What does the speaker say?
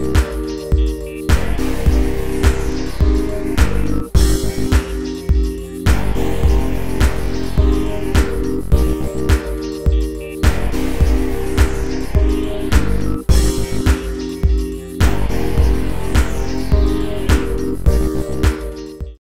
Bye.